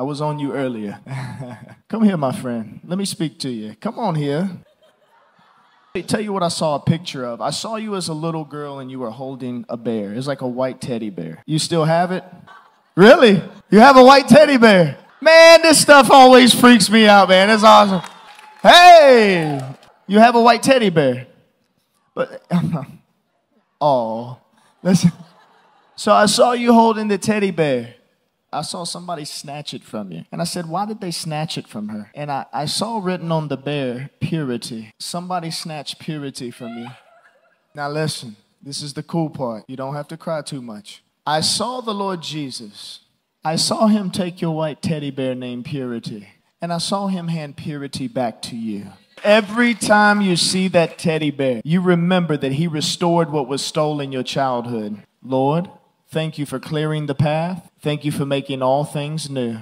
I was on you earlier. Come here, my friend. Let me speak to you. Come on here. Let me tell you what I saw a picture of. I saw you as a little girl and you were holding a bear. It's like a white teddy bear. You still have it? Really? You have a white teddy bear? Man, this stuff always freaks me out, man. It's awesome. Hey, you have a white teddy bear. But, oh, listen. So I saw you holding the teddy bear. I saw somebody snatch it from you. And I said, Why did they snatch it from her? And I, I saw written on the bear, purity. Somebody snatched purity from you. Now, listen, this is the cool part. You don't have to cry too much. I saw the Lord Jesus. I saw him take your white teddy bear named Purity, and I saw him hand purity back to you. Every time you see that teddy bear, you remember that he restored what was stolen in your childhood. Lord, thank you for clearing the path. Thank you for making all things new.